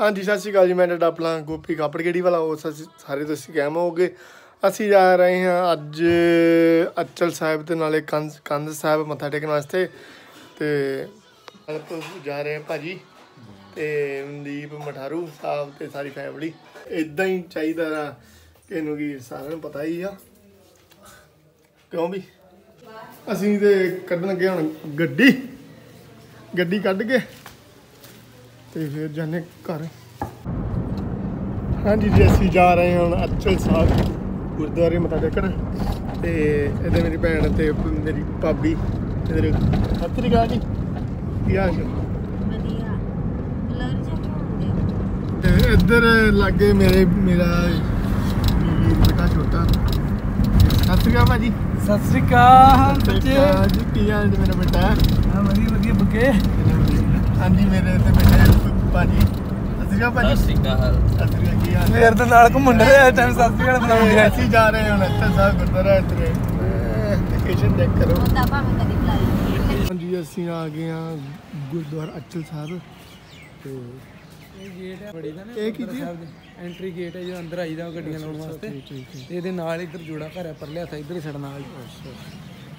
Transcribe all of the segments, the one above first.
ਹਾਂਜੀ, ਸਤਿ ਸ਼੍ਰੀ ਅਕਾਲ ਜੀ, ਮੈਂ ਤੁਹਾਡਾ ਆਪਣਾ ਗੋਪੀ ਕਾਪੜਗੇੜੀ ਵਾਲਾ, ਉਹ ਸੱਚ- ਸਾਰੇ ਤੁਸੀਂ ਕਹਿਮ ਹੋਗੇ ਅਸੀਂ ਜਾ ਰਹੇ ਹਾਂ ਅੱਜ ਅਚਲ ਸਾਹਿਬ ਤੇ ਨਾਲੇ ਕੰਧ ਕੰਧ ਸਾਹਿਬ ਮੱਥਾ ਟੇਕਣ ਵਾਸਤੇ। ਤੇ ਆਪਾਂ ਜਾ ਰਹੇ ਹਾਂ ਭਾਜੀ ਤੇ ਮਨਦੀਪ ਮਠਾਰੂ ਸਾਹਿਬ ਤੇ ਸਾਰੀ ਫੈਮਿਲੀ ਇਦਾਂ ਹੀ ਚਾਹੀਦਾ ਨਾ ਕਿਨੂੰ ਕੀ ਸਾਰਿਆਂ ਨੂੰ ਪਤਾ ਹੀ ਆ। ਕਿਉਂ ਵੀ? ਅਸੀਂ ਤੇ ਕੱਢਣ ਲੱਗੇ ਹੁਣ ਗੱਡੀ। ਗੱਡੀ ਕੱਢ ਕੇ। ਤੇ ਫਿਰ ਜਾਣੇ ਘਰ। ਹਾਂਜੀ ਜੀ ਅਸੀਂ ਜਾ ਰਹੇ ਹਾਂ ਹੁਣ ਅਚਲ ਸਾਹਿਬ ਗੁਰਦੁਆਰੇ ਮੱਥਾ ਟੇਕਣ। ਤੇ ਇਹਦੇ ਮੇਰੀ ਭੈਣ ਤੇ ਮੇਰੀ ਭਾਬੀ ਇਧਰ। ਸਤਿ ਸ੍ਰੀ ਅਕਾਲ ਜੀ। ਕੀ ਹਾਲ ਹੈ ਤੇ ਇੱਧਰ ਲਾਗੇ ਮੇਰੇ ਮੇਰਾ ਬੇਟਾ ਛੋਟਾ। ਸਤਿ ਸ੍ਰੀ ਅਕਾਲ ਭਾਜੀ। ਸਤਿ ਸ੍ਰੀ ਅਕਾਲ ਸਤਿ ਬੱਚੇ। ਜੀ ਕੀ ਹਾਲ ਜੀ ਮੇਰਾ ਬੇਟਾ? ਹਾਂ ਵਧੀਆ ਵਧੀਆ ਬੁੱਕੇ ਹਾਂਜੀ ਮੇਰੇ ਤੇ ਬੇਟੇ ਭਾਜੀ। ਸਤਿ ਸ੍ਰੀ ਅਕਾਲ ਭਾਜੀ। ਸਤਿ ਸ਼੍ਰੀ ਕੀ ਹਾਲ ਤੇ ਨਾਲ ਘੁੰਮਣ ਦੇ ਆ ਟਾਈਮ ਸਤਿ ਸ੍ਰੀ ਅਕਾਲ ਬਣਾਉਣ ਤੇ ਡਿਆ। ਅਸੀਂ ਜਾ ਰਹੇ ਹਾਂ ਹੁਣ ਇੱਥੇ ਸਾਹਿਬ ਗੁਰਦੁਆਰਾ ਇੱਥੇ। ਲੋਕੇਸ਼ਨ ਚੈੱਕ ਕਰੋ। ਹਾਂਜੀ ਅਸੀਂ ਆ ਗਏ ਹਾਂ ਗੁਰਦੁਆਰਾ ਅਚਲ ਸਾਹਿਬ। ਤੇ ਇਹ ਗੇਟ ਹੈ ਬੜੀ ਦਾ ਨਾ ਇਹ ਕੀ ਚੀਜ਼? ਐਂਟਰੀ ਗੇਟ ਹੈ ਜੋ ਅੰਦਰ ਆਈਦਾ ਉਹ ਗੱਡੀਆਂ ਲਾਉਣ ਵਾਸਤੇ। ਤੇ ਇਹਦੇ ਨਾਲ ਇੱਧਰ ਜੋੜਾ ਘਰ ਹੈ ਪਰਲੇ ਹੱਥ ਇੱਧਰ ਹੀ ਸੜ ਨਾਲ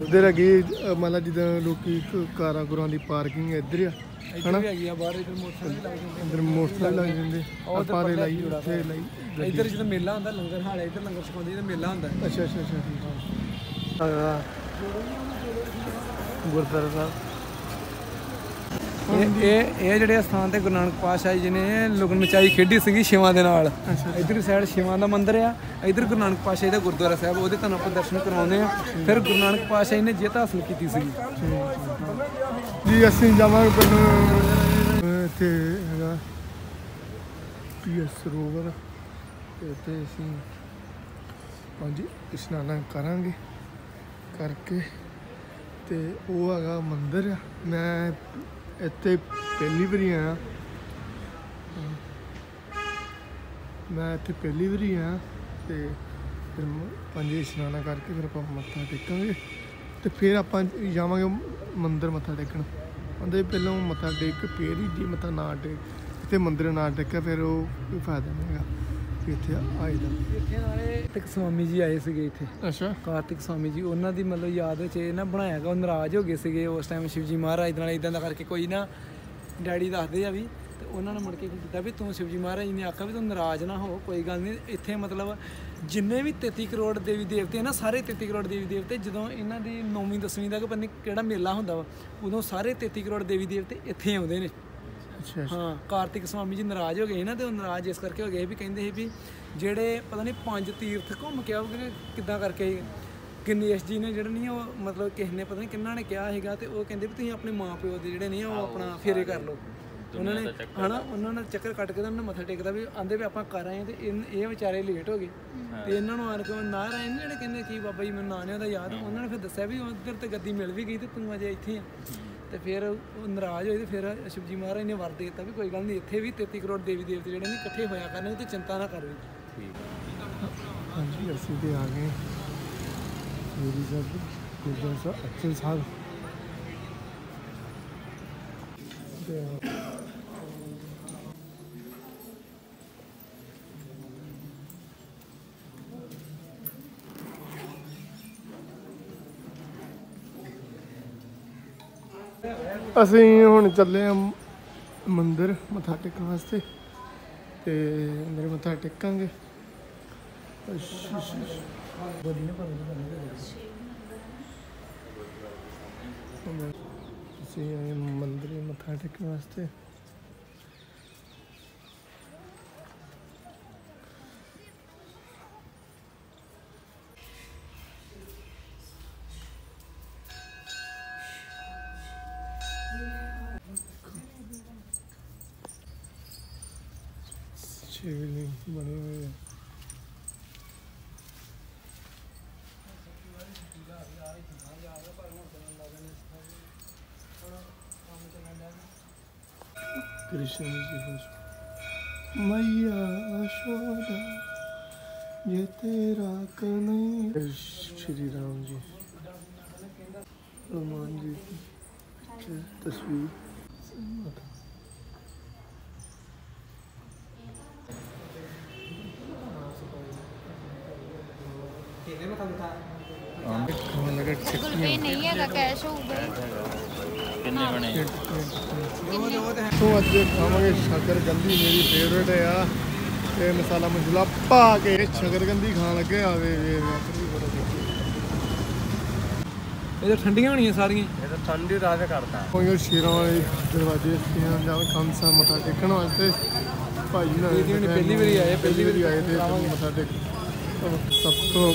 ਉਧਰ ਅੱਗੇ ਮਤਲਬ ਜਿੱਦਾਂ ਲੋਕੀ ਕਾਰਾਂ ਗੁਰਾਂ ਦੀ ਪਾਰਕਿੰਗ ਇੱਧਰ ਆ ਇੱਧਰ ਵੀ ਹੈਗੀ ਆ ਬਾਹਰ ਇੱਧਰ ਮੋਟਰਸਾਈਕਲ ਲੱਗ ਜਾਂਦੇ ਅੰਦਰ ਮੋਟਰਸਾਈਕਲ ਲੱਗ ਜਾਂਦੇ ਆਪਾਂ ਦੇ ਪਰਲੇ ਲਾਈ ਜੋੜਾ ਉੱਥੇ ਘਰ। ਲਾਈ ਇੱਧਰ ਜਦੋਂ ਮੇਲਾ ਹੁੰਦਾ ਲੰਗਰ ਹਾਲੇ ਇੱਧਰ ਲੰਗਰ ਛਕਾਉਂਦੇ ਜਦੋਂ ਮੇਲਾ ਹੁੰਦਾ। ਅੱਛਾ ਅੱਛਾ ਅੱਛਾ ਠੀਕ ਆ ਗੁਰਦੁਆਰਾ ਸਾਹਿਬ। ਇਹ ਇਹ ਇਹ ਜਿਹੜੇ ਸਥਾਨ ਤੇ ਗੁਰੂ ਨਾਨਕ ਪਾਤਸ਼ਾਹ ਜੀ ਨੇ ਲੁਕਣ ਮਚਾਈ ਖੇਡੀ ਸੀਗੀ ਸ਼ਿਵਾਂ ਦੇ ਨਾਲ। ਇਧਰ ਸਾਈਡ ਸ਼ਿਵਾਂ ਦਾ ਮੰਦਿਰ ਆ ਇਧਰ ਗੁਰੂ ਨਾਨਕ ਪਾਤਸ਼ਾਹ ਜੀ ਦਾ ਗੁਰਦੁਆਰਾ ਸਾਹਿਬ ਉਹਦੇ ਤੁਹਾਨੂੰ ਆਪਾਂ ਦਰਸ਼ਨ ਕਰਾਉਂਦੇ ਆ। ਫਿਰ ਗੁਰੂ ਨਾਨਕ ਪਾਤਸ਼ਾਹ ਜੀ ਨੇ ਜਿੱਤ ਹਾਸਲ ਕੀਤੀ ਸੀਗੀ। ਜੀ ਅਸੀਂ ਜਾਵਾਂਗੇ ਪਹਿਲਾਂ ਇੱਥੇ ਹੈਗਾ ਪੀਐਸ ਸਰੋਵਰ ਤੇ ਇੱਥੇ ਅਸੀਂ ਹਾਂਜੀ ਇਸ਼ਨਾਨ ਕਰਾਂਗੇ ਕਰਕੇ ਤੇ ਉਹ ਹੈਗਾ ਮੰਦਿਰ ਆ। ਮੈਂ ਇੱਥੇ ਪਹਿਲੀ ਵਾਰੀ ਆਇਆ। ਮੈਂ ਇੱਥੇ ਪਹਿਲੀ ਵਾਰੀ ਆਇਆ ਤੇ ਫਿਰ ਮ- ਪੰਜ ਇਸ਼ਨਾਨਾਂ ਕਰਕੇ ਫਿਰ ਆਪਾਂ ਮੱਥਾ ਟੇਕਾਂਗੇ ਤੇ ਫਿਰ ਆਪਾਂ ਜਾਵਾਂਗੇ ਮੰਦਿਰ ਮੱਥਾ ਟੇਕਣ। ਕਹਿੰਦੇ ਪਹਿਲਾਂ ਮੱਥਾ ਟੇਕ ਕੇ ਫੇਰ ਹੀ ਜੀ ਮੱਥਾ ਨਾ ਟੇਕ ਇੱਥੇ ਮੰਦਿਰ ਨਾ ਟੇਕਿਆ ਫਿਰ ਉਹ ਕੋਈ ਫਾਇਦਾ ਨਹੀਂ ਹੈਗਾ। ਕਿ ਇੱਥੇ ਆਏ ਦਾ ਇੱਕ ਸਵਾਮੀ ਜੀ ਆਏ ਸੀਗੇ ਇੱਥੇ। ਅੱਛਾ। ਕਾਰਤਿਕ ਸਵਾਮੀ ਜੀ ਉਹਨਾਂ ਦੀ ਮਤਲਬ ਯਾਦ ਵਿੱਚ ਇਹ ਨਾ ਬਣਾਇਆ ਗਿਆ ਉਹ ਨਾਰਾਜ਼ ਹੋ ਗਏ ਸੀਗੇ ਉਸ ਟਾਈਮ ਸ਼ਿਵਜੀ ਮਹਾਰਾਜ ਨਾਲ ਇਦਾਂ ਦਾ ਕਰਕੇ ਕੋਈ ਨਾ ਡੈਡੀ ਦੱਸਦੇ ਆ ਵੀ ਤੇ ਉਹਨਾਂ ਨੇ ਮੁੜ ਕੇ ਕੀ ਕੀਤਾ ਵੀ ਤੂੰ ਸ਼ਿਵਜੀ ਮਹਾਰਾਜ ਨੇ ਆਖਿਆ ਵੀ ਤੂੰ ਨਾਰਾਜ਼ ਨਾ ਹੋ ਕੋਈ ਗੱਲ ਨਹੀਂ ਇੱਥੇ ਮਤਲਬ ਜਿੰਨੇ ਵੀ 33 ਕਰੋੜ ਦੇਵੀ ਦੇਵਤੇ ਨਾ ਸਾਰੇ 33 ਕਰੋੜ ਦੇਵੀ ਦੇਵਤੇ ਜਦੋਂ ਇਹਨਾਂ ਦੀ 9ਵੀਂ 10ਵੀਂ ਦਾ ਕਿ ਪਤਾ ਕਿਹੜਾ ਮੇਲਾ ਹੁੰਦਾ ਵਾ ਉਦੋਂ ਸਾਰੇ 33 ਕਰੋੜ ਦੇਵੀ ਦੇਵਤੇ ਇੱਥੇ ਆਉਂਦੇ ਨੇ। ਹਾਂ ਕਾਰਤਿਕ ਸਵਾਮੀ ਜੀ ਨਾਰਾਜ਼ ਹੋ ਗਏ ਸੀ ਨਾ ਤੇ ਉਹ ਨਾਰਾਜ਼ ਇਸ ਕਰਕੇ ਹੋ ਗਏ ਵੀ ਕਹਿੰਦੇ ਸੀ ਵੀ ਜਿਹੜੇ ਪਤਾ ਨਹੀਂ ਪੰਜ ਤੀਰਥ ਘੁੰਮ ਕੇ ਆਉਗੇ ਕਿੱਦਾਂ ਕਰਕੇ ਗਣੇਸ਼ ਜੀ ਨੇ ਜਿਹੜੇ ਨਹੀਂ ਉਹ ਮਤਲਬ ਕਿਸੇ ਨੇ ਪਤਾ ਨਹੀਂ ਕਿੰਨਾ ਨੇ ਕਿਹਾ ਹੈਗਾ ਤੇ ਉਹ ਕਹਿੰਦੇ ਵੀ ਤੁਸੀਂ ਆਪਣੇ ਮਾਪਿਓ ਦੇ ਜਿਹੜੇ ਨਹੀਂ ਉਹ ਆਪਣਾ ਫੇਰੇ ਕਰ ਲਓ। ਉਹਨਾਂ ਨੇ ਹਨਾ ਉਹਨਾਂ ਨੇ ਚੱਕਰ ਕੱਟ ਕੇ ਤਾਂ ਉਹਨਾਂ ਨੇ ਮੱਥਾ ਟੇਕਦਾ ਵੀ ਆਂਦੇ ਵੀ ਆਪਾਂ ਕਰ ਆਏ ਹਾਂ ਤੇ ਇਹ ਵਿਚਾਰੇ ਲੇਟ ਹੋ ਗਏ। ਤੇ ਇਹਨਾਂ ਨੂੰ ਆਣ ਕੇ ਨਾ ਰਹੇ ਨੇ ਜਿਹੜੇ ਕਹਿੰਦੇ ਕੀ ਬਾਬਾ ਜੀ ਮੈਨੂੰ ਨਾਂ ਨਹੀਂ ਉਹਦਾ ਯਾਦ ਉਹਨਾਂ ਨੇ ਫਿਰ ਦੱਸਿਆ ਵੀ ਉਧਰ ਤੇ ਗੱਦੀ ਮਿਲ ਵੀ ਗਈ ਤੇ ਤੂੰ ਅਜੇ ਇੱਥੇ ਆ। ਤੇ ਫਿਰ ਉਹ ਨਾਰਾਜ਼ ਹੋਏ ਤੇ ਫਿਰ ਸ਼ਿਵਜੀ ਮਹਾਰਾਜ ਨੇ ਵਰ ਦੇ ਦਿੱਤਾ ਵੀ ਕੋਈ ਗੱਲ ਨਹੀਂ ਇੱਥੇ ਵੀ 33 ਕਰੋੜ ਦੇਵੀ ਦੇਵਤੇ ਜਿਹੜੇ ਨੇ ਇਕੱਠੇ ਹੋਇਆ ਕਰਨਗੇ ਤੇ ਚਿੰਤਾ ਨਾ ਕਰੋ। ਹਾਂਜੀ ਅਸੀਂ ਤੇ ਆ ਗਏ। ਮੇਰੀ ਸਾਹਿਬ ਗੁਰਦੁਆਰਾ ਅਚਲ ਸਾਹਿਬ। ਤੇ ਅਸੀਂ ਹੁਣ ਚੱਲੇ ਆ ਮੰਦਿਰ, ਮੱਥਾ ਟੇਕਣ ਵਾਸਤੇ। ਤੇ ਅੰਦਰ ਮੱਥਾ ਟੇਕਾਂਗੇ। ਅਸੀਂ ਆਏ ਮੰਦਿਰ ਮੱਥਾ ਟੇਕਣ ਵਾਸਤੇ। ਸ਼ੇਰ ਬਣੇ ਹੋਏ ਆ। ਕ੍ਰਿਸ਼ਨ ਜੀ ਹਸ ਮਈਆ ਅਸ਼ੋਦਾ ਇਹ ਤੇਰਾ ਕਨਈ ਸ਼੍ਰੀ ਰਾਮ ਜੀ। ਰਮਾਨ ਜੀ ਤਸਵੀਰ। ਗੂਗਲ ਪੇ ਨਹੀਂ ਹੈਗਾ ਕੈਸ਼ ਹੋਊਗਾ। ਕਿੰਨੇ ਬਣੇ? ਸੋ ਅੱਜ ਖਾਵਾਂਗੇ ਸ਼ਕਰਗੰਦੀ ਮੇਰੀ ਫੇਵਰੇਟ ਆ। ਤੇ ਮਸਾਲਾ ਮਸਲਾ ਪਾ ਕੇ ਸ਼ਕਰਗੰਦੀ ਖਾਣ ਲੱਗੇ ਆਵੇ ਵੇ ਇਹ ਤਾਂ ਠੰਡੀਆਂ ਹੋਣੀਆਂ ਸਾਰੀਆਂ। ਇਹ ਤਾਂ ਠੰਡੀ ਰਾਜ ਕਰਦਾ ਕੋਈ ਸ਼ੇਰਾਂ ਵਾਲੇ ਦਰਵਾਜ਼ੇ ਸਤਿਆਂ ਜਾਂ ਖਾਂਸਾ ਮੱਥਾ ਟੇਕਣ ਵਾਸਤੇ। ਭਾਈ ਨਾਲ ਇਹ ਜਿਹਨੇ ਪਹਿਲੀ ਵਾਰੀ ਆਏ, ਪਹਿਲੀ ਵਾਰੀ ਆਏ ਤੇ ਮੱਥਾ ਟੇਕ ਸਭ ਤੋਂ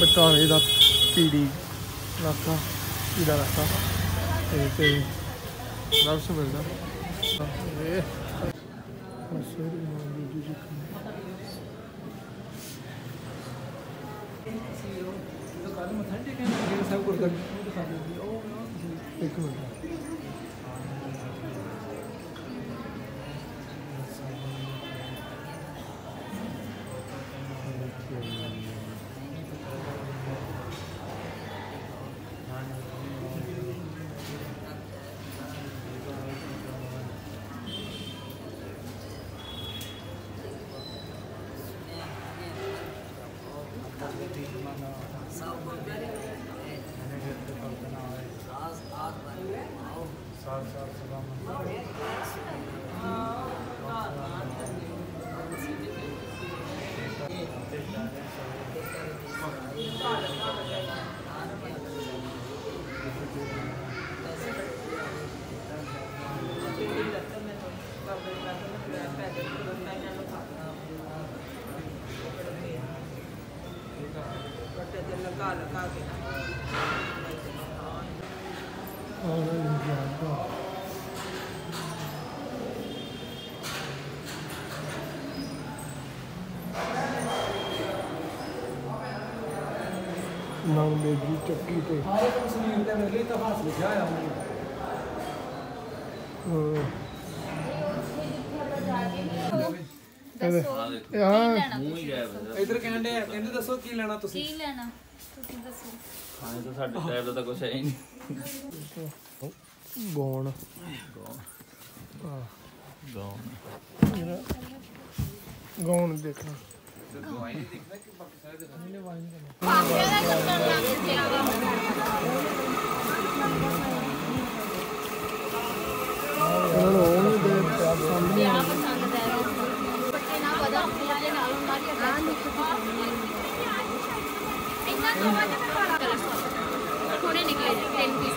ਬਟਾਲੇ ਦਾ ਪੀੜੀ। ਰਾਸਤਾ ਪੀੜਾ ਰਾਸਤਾ ਤੇ ਤੇ ਰਸ ਮਿਲਦਾ ਇਹ ਅਸਰ ਜੀ ਜੀ ਜੀ ਕੱਲ ਮੱਥਾ ਨਹੀਂ ਟੇਕਿਆ लगा लगा के ਇੱਕ ਮਿੰਟ ਨਾਮ ਮੇਰੀ ਚੱਕੀ ਤੇ ਸਾਰੇ ਤਸਵੀਰ ਤੇ ਮੇਰੇ ਲਈ ਤਾਂ ਹਾਸ ਲਿਖਿਆ ਆ ਦੱਸੋ ਹਾਂ ਇਧਰ ਕਹਿੰਦੇ ਕਹਿੰਦੇ ਦੱਸੋ ਕੀ ਲੈਣਾ ਤੁਸੀਂ? ਕੀ ਲੈਣਾ? ਤੁਸੀਂ ਦੱਸੋ। ਹਾਂ ਇਹ ਤਾਂ ਸਾਡੇ ਟਾਈਪ ਦਾ ਤਾਂ ਕੁਝ ਹੈ ਹੀ ਨਹੀਂ ਗੌਣ ਗੌਣ ਦੇਖਣਾ ਪਾਪਿਆਂ ਦਾ ਚੱਕਰ ਲੱਗ ਗਿਆ ਉਹਨਾਂ ਨੂੰ ਉਹ ਨਹੀਂ ਦੇ ਪਿਆਰ ਪਸੰਦ ਨਹੀਂ ਕਿਆ ਪਸੰਦ ਹੈ ਬੱਟੇ ਨਾ ਪਤਾ ਆਪਣੇ ਨਾਲ ਮਾਰੀ ਆ ਇੰਨਾ ਤੋਂ ਵੱਧ ਨਿਕਲੇ ਪੀਸ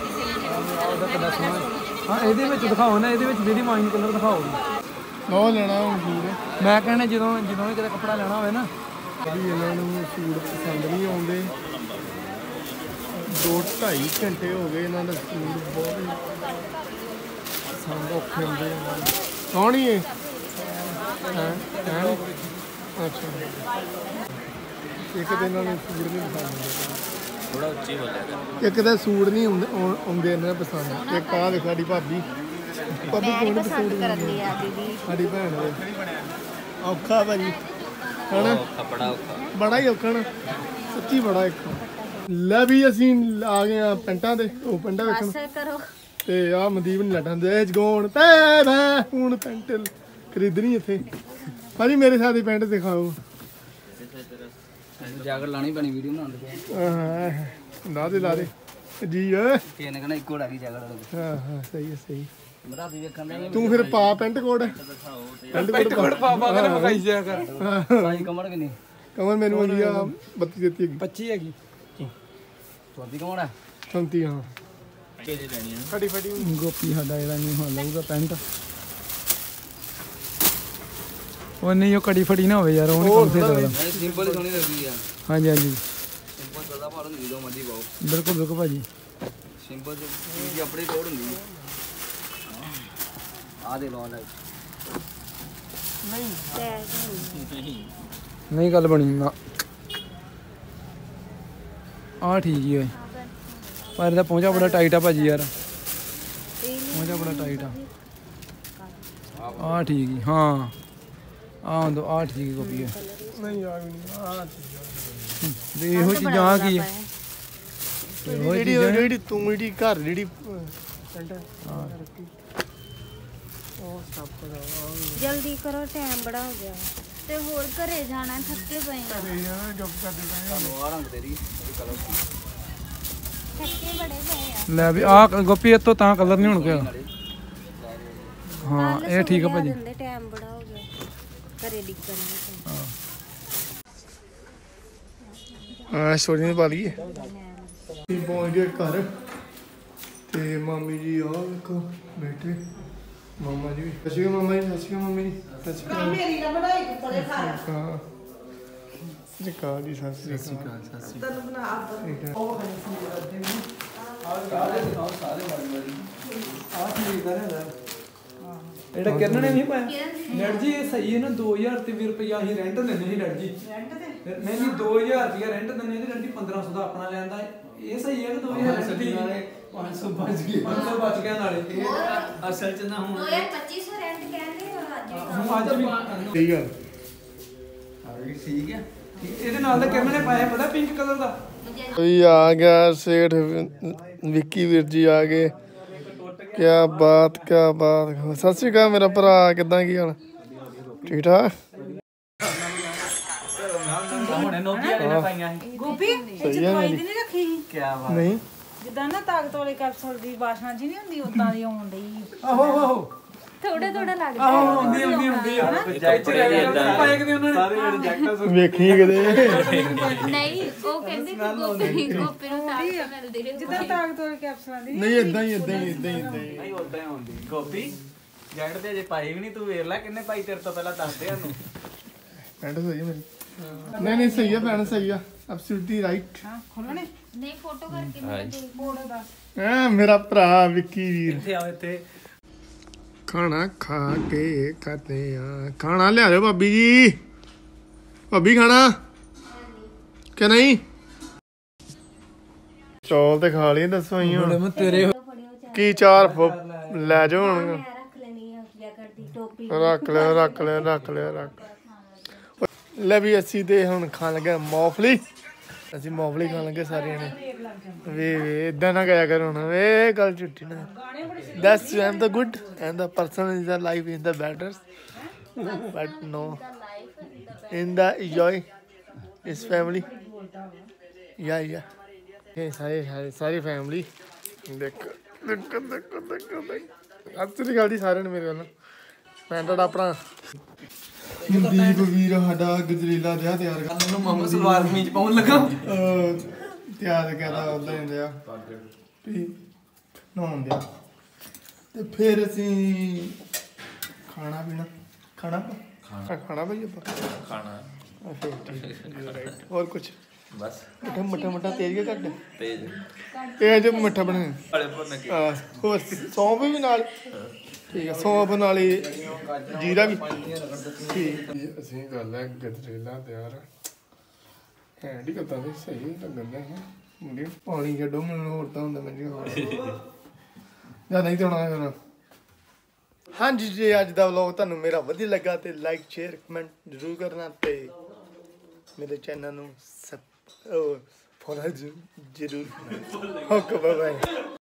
ਹਾਂ ਇਹਦੇ ਵਿੱਚ ਦਿਖਾਓ ਨਾ ਇਹਦੇ ਵਿੱਚ ਜਿਹੜੀ ਮਾਈਨ ਕਲਰ ਦਿਖਾਓ। ਉਹ ਲੈਣਾ ਸੂਟ। ਮੈਂ ਕਹਿੰਦਾ ਜਦੋਂ ਜਦੋਂ ਵੀ ਕਿਤੇ ਕੱਪੜਾ ਲੈਣਾ ਹੋਵੇ ਨਾ। ਕਦੀ ਇਹਨਾਂ ਨੂੰ ਸੂਟ ਪਸੰਦ ਨਹੀਂ ਆਉਂਦੇ। ਦੋ ਢਾਈ ਘੰਟੇ ਹੋ ਗਏ ਇਹਨਾਂ ਦਾ ਸੂਟ ਬਹੁਤ ਪਸੰਦ ਔਖੇ ਹੁੰਦੇ ਆ। ਕੌਣ ਹੀ ਹੈ ਹੈਂ? ਹੈਂ? ਅੱਛਾ। ਇੱਕ ਦਿਨ ਇਹਨਾਂ ਨੂੰ ਸੂਟ ਨਹੀਂ ਪਸੰਦ ਆਉਂਦੇ ਥੋੜਾ ਉੱਚੀ ਬੋਲਿਆ ਕਰ ਇੱਕ ਤਾਂ ਸੂਟ ਨਹੀਂ ਆਉਂਦੇ ਇਹਨਾਂ ਨੂੰ ਪਸੰਦ। ਇੱਕ ਆਹ ਵੇਖ ਸਾਡੀ ਭਾਬੀ। ਭਾਬੀ ਕੋਣ ਪਸੰਦ ਕਰਦੀ ਆ ਦੀਦੀ। ਸਾਡੀ ਭੈਣ ਦੇ। ਔਖਾ ਭਾਜੀ। ਹਨਾ? ਉਹ ਕੱਪੜਾ ਔਖਾ। ਬੜਾ ਹੀ ਔਖਾ ਨਾ। ਸੱਚੀ ਬੜਾ ਔਖਾ। ਲੈ ਵੀ ਅਸੀਂ ਆ ਗਏ ਆ ਪੈਂਟਾਂ ਤੇ ਉਹ ਪੈਂਟਾਂ ਵੇਖਣ। ਕਰੋ। ਤੇ ਆ ਮਨਦੀਪ ਨੇ ਲਟਾਂ ਦੇ। ਜਗਾਉਣ ਤੇ ਮੈਂ ਹੁਣ ਪੈਂਟ ਖਰੀਦਣੀ ਇੱਥੇ। ਭਾਜੀ ਮੇਰੇ ਸਾਥ ਦੀ ਪੈਂਟ ਦਿਖਾਓ। ਜਾਗਰ ਲਾਣੀ ਬਣੀ ਵੀਡੀਓ ਬਣਾਉਂਦੇ ਪਏ ਆਹ ਲਾ ਦੇ ਲਾ ਦੇ। ਜੀ ਓਏ ਕਿਸੇ ਨੇ ਕਹਿੰਦਾ ਇੱਕੋ ਲੱਗੀ ਜਾਗਰ ਵਾਲੇ ਹਾਂ ਹਾਂ ਸਹੀ ਹੈ ਸਹੀ। ਮਰਾ ਵੀ ਵੇਖਣ ਦੇ ਤੂੰ ਫਿਰ ਪਾ ਪੈਂਟ ਕੋਡ ਪੈਂਟ ਕੋਡ ਪਾ। ਪਾਪਾ ਕਹਿੰਦਾ ਮਖਾਈ ਜਿਆ ਕਰ। ਸਾਈ ਕਮੜ ਕਿ ਨਹੀਂ ਕਮਰ ਮੈਨੂੰ ਆ 32 ਦਿੱਤੀ ਹੈਗੀ। 25 ਹੈਗੀ। ਤੁਹਾਡੀ ਕਮੜ ਹੈ 37 ਹਾਂ। ਕਿਹੜੀ ਲੈਣੀ ਹੈ ਫੜੀ ਫੜੀ ਗੋਪੀ ਸਾਡਾ ਜਿਹੜਾ ਨਹੀਂ ਹੁਣ ਲਊਗਾ ਪੈਂਟ। ਉਹ ਨਹੀਂ ਉਹ ਕੜੀ ਫੜੀ ਨਾ ਹੋਵੇ ਯਾਰ ਉਹ ਨਹੀਂ ਕੰਮ ਸੇ ਲੱਗਦਾ। ਮੈਂ ਸਿੰਪਲ ਸੋਹਣੀ ਲੱਗਦੀ ਆ। ਹਾਂਜੀ ਹਾਂਜੀ। ਸਿੰਪਲ ਸਦਾ ਭਾਰ ਹੁੰਦੀ ਜਦੋਂ ਮਰਜ਼ੀ ਪਾਓ। ਬਿਲਕੁਲ ਬਿਲਕੁਲ ਭਾਜੀ। ਸਿੰਪਲ ਦੀ ਆਪਣੀ ਕੋਡ ਹੁੰਦੀ ਹੈ। ਆ ਦੇ ਲੋ ਲੈ। ਨਹੀਂ। ਗੱਲ ਬਣੀ ਨਾ। ਆ ਠੀਕ ਹੀ ਓਏ ਪਰ ਇਹਦਾ ਪਹੁੰਚਾ ਬੜਾ ਟਾਈਟ ਆ ਭਾਜੀ ਯਾਰ। ਪਹੁੰਚਾ ਬੜਾ ਟਾਈਟ ਆ। ਆ ਠੀਕ ਹੀ ਹਾਂ। ਆ ਦੋ ਆ ਠੀਕ ਹੀ ਕਾਪੀ ਹੈ ਨਹੀਂ ਆ ਵੀ ਨਹੀਂ। ਆ ਤੇ ਇਹੋ ਚੀਜ਼ਾਂ ਆ? ਕੀ ਹੈ ਜਿਹੜੀ ਜਿਹੜੀ ਤੂੰ ਜਿਹੜੀ ਘਰ ਜਿਹੜੀ ਪੈਂਟ ਉਹ ਸਭ ਦਾ ਜਲਦੀ ਕਰੋ ਟਾਈਮ ਬੜਾ ਹੋ ਗਿਆ। ਤੇ ਹੋਰ ਘਰੇ ਜਾਣਾ ਥੱਕੇ ਪਏ ਆ। ਤੇ ਯਾਰ ਜੁੱਪ ਕਰਦੇ ਪਏ ਤੁਹਾਨੂੰ ਆ ਰੰਗ ਤੇਰੀ ਇਹ ਕਲਰ ਥੱਕੇ ਬੜੇ ਪਏ ਆ। ਲੈ ਵੀ ਆ ਗੋਪੀ ਇਹ ਤੋਂ ਕਲਰ ਨਹੀਂ ਹੁਣ ਪਿਆ ਹਾਂ ਇਹ ਠੀਕ ਆ ਭਾਜੀ। ਟਾਈਮ ਬੜਾ ਹੋ ਗਿਆ। ਘਰੇ ਡਿੱਗਣ ਨੂੰ ਹਾਂ। ਸਟੋਰੀ ਨਹੀਂ ਪਾ ਲਈਏ। ਇਹ ਪਹੁੰਚ ਗਏ ਘਰ। ਤੇ ਮਾਮੀ ਜੀ ਆ ਵੇਖੋ ਬੈਠੇ ਮਾਮਾ ਜੀ ਵੀ। ਸਤਿ ਸ਼੍ਰੀ ਅਕਾਲ ਮਾਮਾ ਜੀ ਸਤਿ ਸ਼੍ਰੀ ਅਕਾਲ ਮਾਮੀ ਜੀ। ਸਤਿ ਸ਼੍ਰੀ ਅਕਾਲ। ਮੇਰੀ ਨਾ ਬਣਾਈ ਕੁੱਪੜੇ ਖਾ ਹਾਂ ਸਤਿ ਸ਼੍ਰੀ ਅਕਾਲ ਜੀ ਸਤਿ ਸ਼੍ਰੀ ਅਕਾਲ। ਤੈਨੂੰ ਬਣਾ ਆਪ ਆ। ਠੀਕ ਆ ਇਹਦਾ ਕਿਰਨ ਨੇ ਨਹੀਂ ਪਾਇਆ? ਡੈਡ ਜੀ ਇਹ ਸਹੀ ਹੈ ਨਾ 2000 ਤੇ 20 ਰੁਪਇਆ ਅਸੀਂ ਰੈਂਟ ਦਿੰਦੇ ਸੀ ਡੈਡ ਜੀ। ਰੈਂਟ ਤੇ? ਨਹੀਂ ਨਹੀਂ 2000 ਰੁਪਇਆ ਰੈਂਟ ਦਿੰਦੇ ਤੇ ਡੈਡ ਜੀ 1500 ਦਾ ਆਪਣਾ ਲੈਂਦਾ ਇਹ ਸਹੀ ਹੈ ਕਿ 2000 ਰੈਂਟ ਦੀ? 500 ਬਚ ਗਏ 500 ਬਚ ਗਿਆ ਨਾਲੇ। ਅਸਲ ਚ ਨਾ ਹੁਣ 2500 ਰੈਂਟ ਕਹਿੰਦੇ ਅੱਜ ਵੀ ਸਹੀ ਗੱਲ। ਠੀਕ ਹੈ। ਇਹਦੇ ਨਾਲ ਤਾਂ ਕਿਰਨ ਨੇ ਪਾਇਆ ਪਤਾ ਪਿੰਕ ਕਲਰ ਦਾ? ਵੀ ਆ ਗਿਆ ਸੇਠ ਵਿੱਕੀ ਵੀਰ ਜੀ ਆ ਗਏ। ਕੀ ਬਾਤ ਕੀ ਬਾਤ। ਸਤਿ ਸ਼੍ਰੀ ਅਕਾਲ ਮੇਰਾ ਭਰਾ ਕਿਦਾਂ ਕੀ ਹਾਲ? ਠੀਕ ਠਾਕ? ਗੋਪੀ ਇਹ ਦਵਾਈ ਨਹੀਂ ਰੱਖੀ? ਸੀ? ਕੀ ਬਾਤ। ਨਹੀਂ। ਜਿੱਦਾਂ ਨਾ ਤਾਕਤ ਵਾਲੇ ਕੈਪਸੂਲ ਦੀ ਵਾਸ਼ਨਾ ਜੀ ਨਹੀਂ ਹੁੰਦੀ ਉਦਾਂ ਦੀ ਆਉਣ ਡਈ। ਆਹੋ ਆਹੋ। ਥੋੜਾ ਥੋੜਾ ਲੱਗਦਾ ਆਹੋ ਹੁੰਦੀ ਹੁੰਦੀ ਹੁੰਦੀ ਆ ਏਦਾਂ ਪਾਏ ਕਿਤੇ ਉਹਨਾਂ? ਨੇ ਸਾਰੇ ਮੇਰੇ ਜੈਕਟਾਂ ਵੇਖੀ ਕਿਤੇ। ਨਹੀਂ ਉਹ ਕਹਿੰਦੇ ਕਿ ਗੋਪੀ ਗੋਪੀ ਨੂੰ ਤਾਕਤ ਮਿਲਦੀ ਰਹੀ ਜਿੱਦਾਂ ਤਾਕਤ ਵਾਲੇ ਕੈਪਸੂਲਾਂ ਦੀ ਨਹੀਂ ਇਦਾਂ ਹੀ ਇਦਾਂ ਹੀ ਇਦਾਂ ਹੀ ਇਦਾਂ ਹੀ। ਨਹੀਂ ਉਦਾਂ ਹੀ ਹੁੰਦੀ ਗੋਪੀ ਜੈਕਟ ਤੇ ਅਜੇ ਪਾਈ ਵੀ ਨਹੀਂ ਤੂੰ ਵੇਖ ਲੈ ਕਿੰਨੇ ਪਾਈ ਤੇਰੇ ਤੋਂ ਪਹਿਲਾਂ ਦੱਸ ਦੇ ਸਾਨੂੰ ਪੈਂਟ ਸਹੀ ਹੈ ਮੇਰੀ। ਨਹੀਂ ਨਹੀਂ ਸਹੀ ਹੈ ਪੈਂਟ ਸਹੀ ਆ। ਐਬਸੋਲੂਟਲੀ ਰਾਈਟ ਹਾਂ ਖੋਲਣੇ ਨਹੀਂ ਫੋਟੋ ਕਰਕੇ ਮੈਨੂੰ ਦੇ। ਐ ਮੇਰਾ ਭਰਾ ਵਿੱਕੀ ਵੀਰ। ਇੱਥੇ ਆ ਇੱਥੇ। ਖਾਣਾ ਖਾ ਕੇ ਕਰਦੇ ਆ। ਖਾਣਾ ਲਿਆ ਦਿਓ ਭਾਬੀ ਜੀ। ਭਾਬੀ ਖਾਣਾ? ਕਿ ਨਹੀਂ? ਚੌਲ ਤੇ ਖਾ ਲਈ ਦੱਸੋ ਅਸੀਂ ਹੁਣ। ਮੈਂ ਤੇਰੇ ਕੀ ਚਾਰ ਲੈ ਜਾਓ ਹੁਣ। ਰੱਖ ਟੋਪੀ। ਰੱਖ ਲਿਆ ਰੱਖ ਲਿਆ ਰੱਖ ਲਿਆ ਰੱਖ ਲੈ ਵੀ ਅਸੀਂ ਤੇ ਹੁਣ ਖਾਣ ਲੱਗੇ ਮੌਫਲੀ। ਅਸੀਂ ਮੌਫਲੀ ਖਾਣ ਲੱਗੇ ਸਾਰਿਆਂ ਨੇ। ਵੇ ਵੇ ਇਦਾਂ ਨਾ ਕਹਿਆ ਕਰੋ ਹੁਣ। ਵੇ ਗੱਲ ਝੁੱਟੀ ਨਾ। That's am the good and the person is the life is the better but no in the enjoy ਇਸ ਫੈਮਿਲੀ ਯਾ ਯਾ ਇਹ ਸਾਰੇ ਸਾਰੇ ਸਾਰੀ ਫੈਮਿਲੀ ਦੇਖ ਦੇਖ ਦੇਖ ਦੇਖ ਦੇਖ ਅਸਲੀ ਗੱਲ ਦੀ ਸਾਰਿਆਂ ਨੇ ਮੇਰੇ ਵੱਲੋਂ ਮੈਂ ਤੁਹਾਡਾ ਆਪਣਾ ਮਨਦੀਪ ਵੀਰ ਸਾਡਾ ਗਜਰੀਲਾ ਜਿਹਾ ਤਿਆਰ ਕਰ ਮੈਨੂੰ ਮਾਮਾ ਸਲਵਾਰ ਕਮੀਜ਼ ਪਾਉਣ ਲੱਗਾ। ਤਿਆਰ ਕਰਦਾ ਉਹਦਾ ਹੀ ਆ। ਵੀ ਨਹਾਉਣ ਦਿਆ। ਤੇ ਫਿਰ ਅਸੀਂ ਖਾਣਾ ਪੀਣਾ। ਖਾਣਾ ਖਾਣਾ। ਖਾਣਾ ਭਾਈ ਆਪਾਂ? ਖਾਣਾ। ਹੋਰ ਕੁਝ ਬਸ। ਮਿੱਠਾ ਮਿੱਠਾ ਮਿੱਠਾ ਤੇਜ਼ ਕੇ ਕੱਟ ਤੇਜ। ਇਹ ਜੇ ਮਿੱਠਾ ਬਣਾਇਆ। ਵਾਲੇ ਕੇ। ਹੋਰ ਸੌਂਫ ਵੀ ਨਾਲ? ਠੀਕ ਹੈ ਸੌਂਫ ਨਾਲ ਹੀ ਜੀਰਾ ਵੀ। ਠੀਕ। ਅਸੀਂ ਕਰ ਲੈ ਗਜਰੇਲਾ ਤਿਆਰ। ਹੈਂਡੀ ਕਰਤਾ ਵੀ ਸਹੀ ਲੱਗਦਾ ਹੈ। ਮੁੰਡੇ ਪਾਣੀ ਛੱਡੋ ਮੈਨੂੰ ਹੋਰ ਤਾਂ ਹੁੰਦਾ ਮੈਨੂੰ ਜਾਂ ਨਹੀਂ ਤੇ ਹੋਣਾ ਫਿਰ ਹਾਂਜੀ ਜੀ ਅੱਜ ਦਾ ਵਲੌਗ ਤੁਹਾਨੂੰ ਮੇਰਾ ਵਧੀਆ ਲੱਗਾ ਤੇ ਲਾਈਕ ਸ਼ੇਅਰ ਕਮੈਂਟ ਜ਼ਰੂਰ ਕਰਨਾ ਤੇ ਮੇਰੇ ਚੈਨਲ ਨੂੰ ਸਬ ਫੋਲੋ ਜ਼ਰੂਰ ਕਰਨਾ। Okay bye